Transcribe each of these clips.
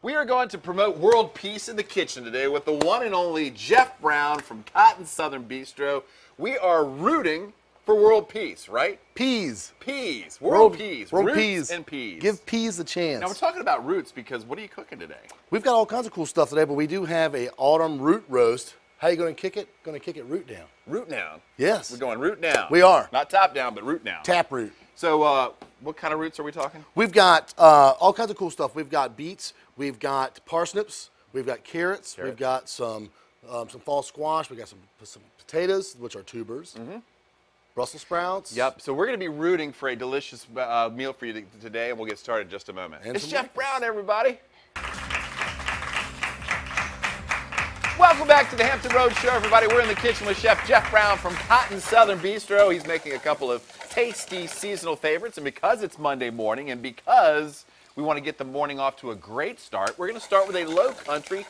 We are going to promote world peace in the kitchen today with the one and only Jeff Brown from Cotton Southern Bistro. We are rooting for world peace, right? Peas. Peas, world, peas, World roots peas. and peas. Give peas a chance. now we're talking about roots because what are you cooking today? We've got all kinds of cool stuff today, but we do have a autumn root roast. How you going to kick it? Going to kick it root down. Root down. Yes. We're going root down. We are. Not top down, but root down. Tap root. So, uh, what kind of roots are we talking? We've got uh, all kinds of cool stuff. We've got beets. We've got parsnips. We've got carrots. We've got some um, some fall squash. We've got some some potatoes, which are tubers. Brussels sprouts. Yep. So we're going to be rooting for a delicious uh, meal for you t- today, and we'll get started in just a moment. And it's Jeff breakfast. Brown, everybody. Welcome back to the Hampton Roads Show, everybody. We're in the kitchen with Chef Jeff Brown from Cotton Southern Bistro. He's making a couple of tasty seasonal favorites, and because it's Monday morning, and because we want to get the morning off to a great start, we're going to start with a low country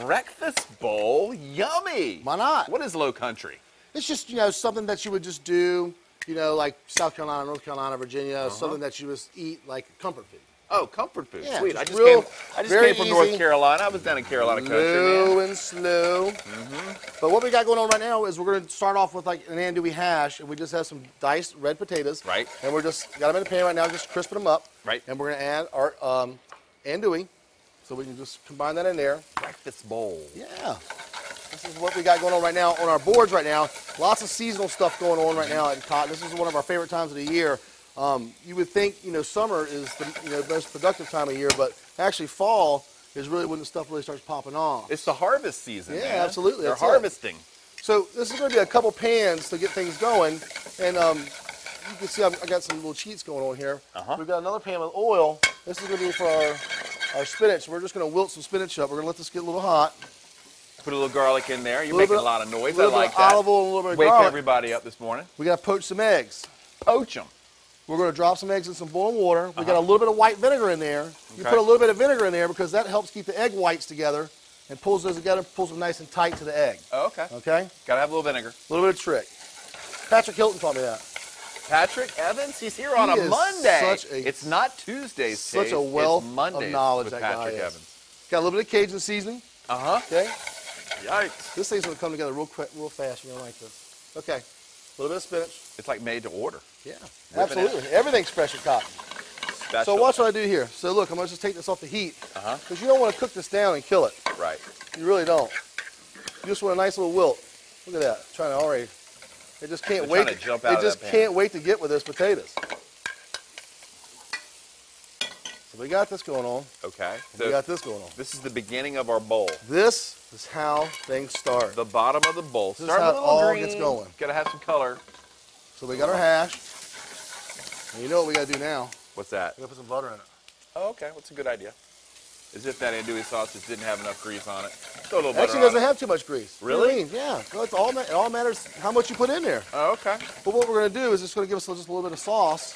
breakfast bowl. Yummy. Why not? What is low country? It's just you know something that you would just do. You know, like South Carolina, North Carolina, Virginia. Uh-huh. Something that you just eat like comfort food. Oh, comfort food. Yeah, Sweet. just I just real- came. I just very came from North. Carolina. I was down in Carolina country, Slow and slow. Mm-hmm. But what we got going on right now is we're going to start off with like an andouille hash, and we just have some diced red potatoes. Right. And we're just got them in the pan right now, just crisping them up. Right. And we're going to add our um, andouille, so we can just combine that in there. Breakfast bowl. Yeah. This is what we got going on right now on our boards right now. Lots of seasonal stuff going on right now at Cotton. This is one of our favorite times of the year. Um, you would think, you know, summer is the you know, most productive time of year, but actually fall is really when the stuff really starts popping off. It's the harvest season. Yeah, man. absolutely, They're that's it. harvesting. So this is going to be a couple pans to get things going, and um, you can see I've, I got some little cheats going on here. Uh-huh. We've got another pan with oil. This is going to be for our, our spinach. We're just going to wilt some spinach up. We're going to let this get a little hot. Put a little garlic in there. You're making bit- a lot of noise. I little bit like of that. olive oil and a little bit of Wake garlic. everybody up this morning. We got to poach some eggs. Poach them. We're going to drop some eggs in some boiling water. We got a little bit of white vinegar in there. You Uh-huh. Put a little bit of vinegar in there because that helps keep the egg whites together and pulls those together, pulls them nice and tight to the egg. Oh, okay. Okay? Gotta have a little vinegar. A little bit of trick. Patrick Hilton taught me that. Patrick Evans, he's here on He a is Monday. such a- it's not Tuesday's such taste, a wealth it's of knowledge that guy Patrick is. Evans. Got a little bit of Cajun seasoning. Uh huh. Okay? Yikes. This thing's going to come together real quick, real fast. You're going to like this. Okay. A little bit of spinach. It's like made to order. Yeah. It. Absolutely. Everything's fresh at Cotton. Special. So watch what I do here. So look, I'm going to just take this off the heat. Uh-huh. Because you don't want to cook this down and kill it. Right. You really don't. You just want a nice little wilt. Look at that. trying to already. It just can't They're wait. to jump it out of just can't wait to get with those potatoes. So we got this going on. Okay. we got this going on. this is the beginning of our bowl. This is how things start. The bottom of the bowl. This is Start how with it all green. gets going. Gotta have some color. So we got our hash. And you know what we got to do now? What's that? We got to put some butter in it. Oh, okay. What's a good idea? As if that andouille sausage didn't have enough grease on it. Throw a little butter Actually, doesn't have too much grease. You know I Really? mean? Yeah. So it's all, it all matters how much you put in there. Oh, okay. But what we're going to do is it's going to give us just a little bit of sauce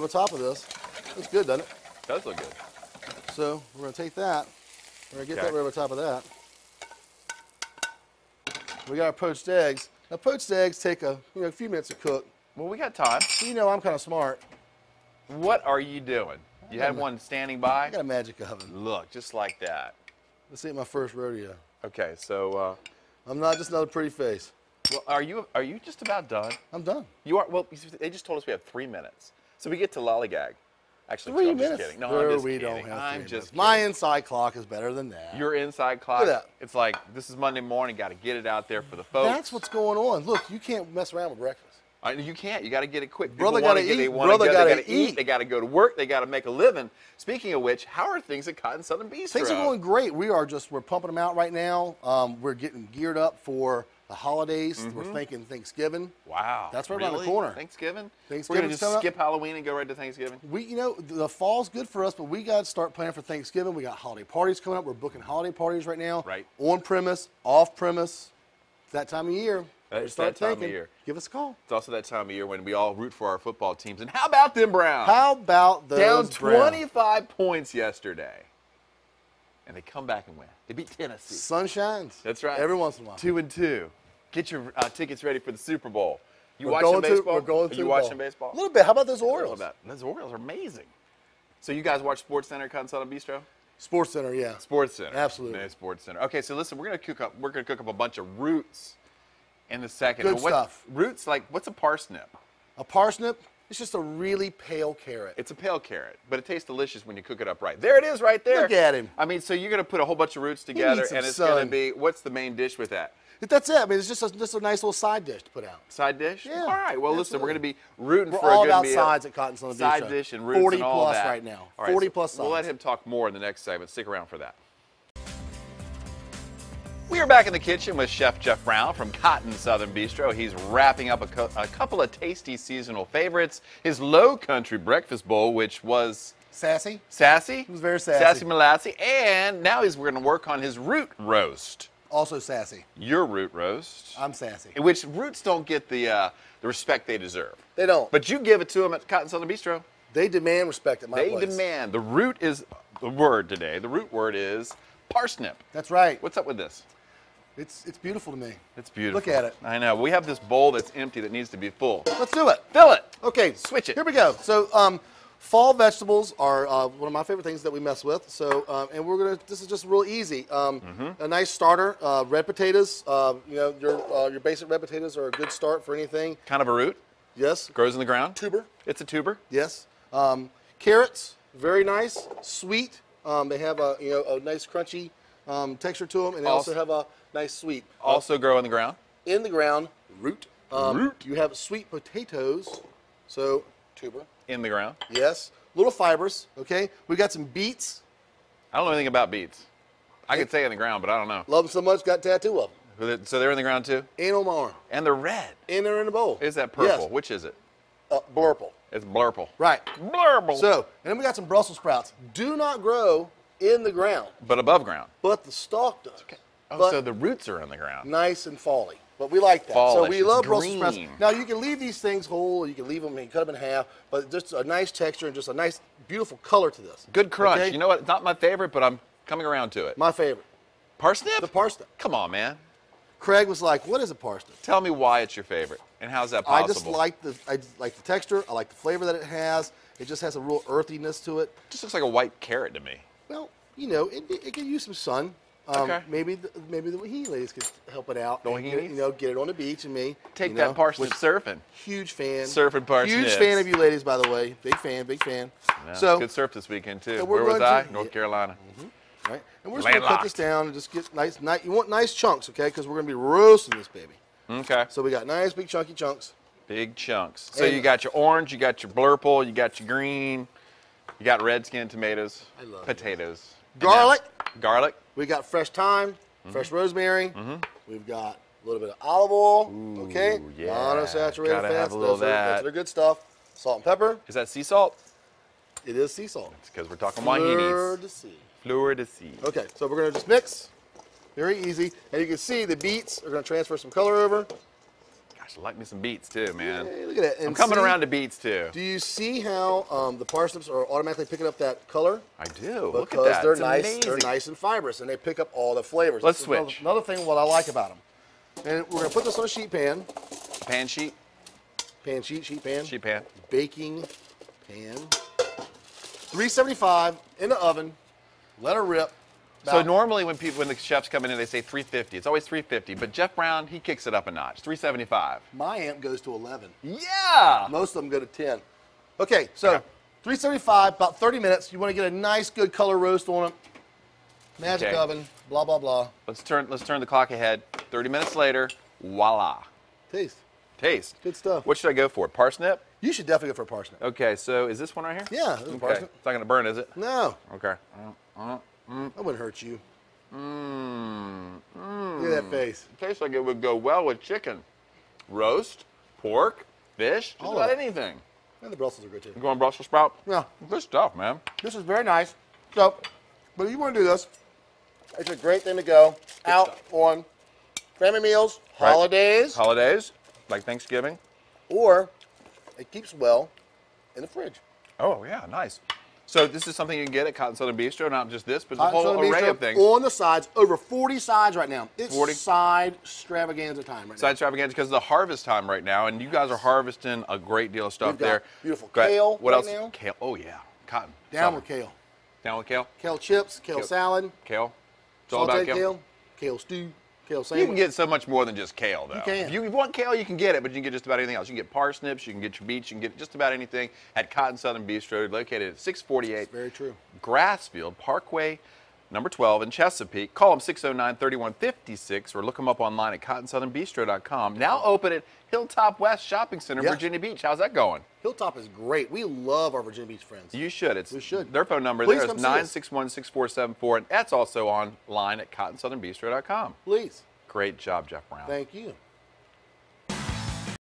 the top of this. Looks good, doesn't it? Does look good. So we're to take that. We're to get Okay. that right over top of that. We got our poached eggs. Now poached eggs take a you know a few minutes to cook. Well, we got time. So you know I'm kind of smart. What are you doing? You had one standing by? I got a magic oven. Look, just like that. This ain't my first rodeo. Okay, so uh, I'm not just another pretty face. well, are you are you just about done? I'm done. You are. Well, they just told us we have three minutes, so we get to lollygag. Actually, Three I'm minutes. just kidding. No, There I'm just we kidding. don't have I'm three just minutes. My inside clock is better than that. Your inside clock. Look at that. It's like this is Monday morning. Got to get it out there for the folks. That's what's going on. Look, you can't mess around with breakfast. I, you can't. You got to get it quick. Brother People gotta get- They eat. Brother go, gotta they gotta eat. eat. They got to go to work. They got to make a living. Speaking of which, how are things at Cotton Southern Bistro? Things are going great. We are just we're pumping them out right now. Um, we're getting geared up for the holidays. We're mm-hmm. thinking Thanksgiving. Wow. That's right around the corner. Thanksgiving. Thanksgiving. We're Thanksgiving's gonna just coming up. skip Halloween and go right to Thanksgiving. We, you know, the fall's good for us, but we got to start planning for Thanksgiving. We got holiday parties coming up. We're booking holiday parties right now. Right. On premise, off premise. It's that time of year. It's that time of year. Give us a call. It's also that time of year when we all root for our football teams. And how about them Browns? How about those Down Browns? 25 points yesterday. And they come back and win. They beat Tennessee. Sun shines. That's right. Every once in a while. Two and two. Get your uh, tickets ready for the Super Bowl. You We're watching going to- baseball? we're going Are you watching ball. baseball? A little bit. How about those Orioles? about- Those Orioles are amazing. So you guys watch Sports Center, Cotton Bistro? Sports Center, yeah. Sports Center. Absolutely. Yeah, Sports Center. Okay, so listen, we're gonna cook up. We're gonna cook up a bunch of roots in the second. Good what- stuff. Roots like what's a parsnip? A parsnip, it's just a really pale carrot. It's a pale carrot, but it tastes delicious when you cook it up right. There it is, right there. Look at him. I mean, so you're gonna put a whole bunch of roots together, and it's gonna be what's the main dish with that? That's it. I mean, it's just a, just a nice little side dish to put out. Side dish? Yeah, All right. Well, listen, we're going to be rooting We're for a good about meal. sides at Cotton Side dish and roots 40 and all plus that. right now. All right, 40 so plus We'll let him talk more in the next segment. Stick around for that. We are back in the kitchen with Chef Jeff Brown from Cotton Southern Bistro. He's wrapping up a, a couple of tasty seasonal favorites. His Low Country Breakfast Bowl, which was Sassy? sassy. It was very sassy. Sassy Molassy. And now he's going to work on his root roast. Also sassy. Your root roast. I'm sassy. which roots don't get the uh, the respect they deserve. They don't. But you give it to them at Cotton Southern Bistro. They demand respect at my They place. demand. The root is the word today. The root word is parsnip. That's right. What's up with this? It's it's beautiful to me. It's beautiful. Look at it. I know. We have this bowl that's empty that needs to be full. Let's do it. Fill it. Okay, Switch it. Here we go. So, um, fall vegetables are uh, one of my favorite things that we mess with. So, um, and we're gonna. This is just real easy. Um, Mm-hmm. A nice starter. Uh, red potatoes. Uh, you know, your uh, your basic red potatoes are a good start for anything. Kind of a root. Yes. Grows in the ground. Tuber. It's a tuber. Yes. Um, carrots. Very nice. Sweet. Um, they have a you know a nice crunchy um, texture to them, and they also, Also- have a nice sweet. Also grow in the ground. in the ground root. Um, Root. You have sweet potatoes. So tuber. In the ground. Yes. Little fibers. Okay. We got some beets. I don't know anything about beets. I could say in the ground, but I don't know. Love them so much. Got a tattoo of them. So they're in the ground too, And on my arm. and they're red. And they're in the bowl. Is that purple? Yes. Which is it? Uh, blurple. It's blurple. Right. Blurple. So, and then we got some Brussels sprouts. Do not grow in the ground, but above ground. but the stalk does. Oh, But so the roots are in the ground. nice and folly. But we like that. so Fallish. we It's love Brussels sprouts. green. Now you can leave these things whole. You can leave them. You can cut them in half. But just a nice texture and just a nice, beautiful color to this. Good crunch. Okay? You know what? It's not my favorite, but I'm coming around to it. My favorite. Parsnip? The parsnip. Come on, man. Craig was like, "What is a parsnip?" Tell me why it's your favorite and how's that possible? I just like the I just like the texture. I like the flavor that it has. It just has a real earthiness to it. just looks like a white carrot to me. Well, you know, it, it, it could use some sun. Um, Okay. Maybe the, maybe the Wahini ladies could help it out. The and Wahinis? you know, get it on the beach and me. Take you that know, parsnip surfing. Huge fan. Surfing parsnips. Huge fan of you ladies, by the way. Big fan, big fan. Yeah, so, good surf this weekend too. and we're Where was going I? to- North yeah. Carolina. right, and we're just gonna cut this down and just get nice, nice. You want nice chunks, okay? Because we're gonna be roasting this baby. Okay. So we got nice, big, chunky chunks. Big chunks. So And- you got your orange, you got your blurple, you got your green, you got red skin tomatoes, I love potatoes, And Garlic. garlic. We got fresh thyme, Mm-hmm. fresh rosemary. We've got a little bit of olive oil. okay. yeah. Monosaturated Gotta fats. have a little those, Are, that. those are good stuff. Salt and pepper. Is that sea salt? It is sea salt. It's because we're talking Fleur wahinis. de sea. Fleur de sea. Okay, so we're gonna just mix. Very easy. And you can see the beets are gonna transfer some color over. Gosh, I like me some beets too, man. Look at that. And I'm coming see- around to beets too. Do you see how um, the parsnips are automatically picking up that color? I do. Look at that. they're It's nice. amazing. They're nice and fibrous, and they pick up all the flavors. Let's is another- switch. Another thing, what I like about them, and we're gonna put this on a sheet pan, Pan sheet, pan sheet, sheet pan, sheet pan. baking pan, 375 in the oven. Let her rip. So normally when people when the chefs come in and they say 350, it's always 350. But Jeff Brown, he kicks it up a notch, 375. my amp goes to 11. Yeah. Most of them go to 10. Okay, so Okay. 375, about 30 minutes. You want to get a nice, good color roast on it. Magic Okay. oven, blah blah blah. Let's turn let's turn the clock ahead. 30 minutes later, voila. Taste. Taste. Good stuff. What should I go for? Parsnip? You should definitely go for a parsnip. Okay, so is this one right here? Yeah, this is a Okay. parsnip. It's not gonna burn, is it? No, Okay. Uh, Mm. that wouldn't hurt you. Mmm. Look at that face. Tastes like it would go well with chicken, roast, pork, fish, just All about anything. And the Brussels are good too. You going Brussels sprout? Yeah. Good stuff, man. This is very nice. So, but if you want to do this, it's a great thing to go out on family meals, Right. holidays, Holidays, like Thanksgiving. or it keeps well in the fridge. Oh yeah, nice. So this is something you can get at Cotton Southern Bistro, not just this, but a Hot whole Southern array Bistro of things. On the sides, over 40 sides right now. It's 40? side extravaganza time right now. Side extravaganza because of the harvest time right now, and you guys are harvesting a great deal of stuff there. beautiful Got- kale What right else? now. Kale. Oh yeah, Cotton. Down with kale. Down with kale. Kale chips, kale, Kale. salad, Kale. It's all about kale. kale. kale, stew, kale sandwich. You can get so much more than just kale, though. You can. If you want kale, you can get it, but you can get just about anything else. You can get parsnips, you can get your beets, you can get just about anything at Cotton Southern Bistro, located at 648 Very true. Grassfield Parkway, number 12 in Chesapeake. Call them 609-3156 or look them up online at cottonsouthernbistro.com. Now open at Hilltop West Shopping Center, Yeah. Virginia Beach. How's that going? Hilltop is great. We love our Virginia Beach friends. You should. It's We should. Their phone number Please there is come see us. 961-6474, and that's also online at cottonsouthernbistro.com. Please. Great job, Jeff Brown. Thank you.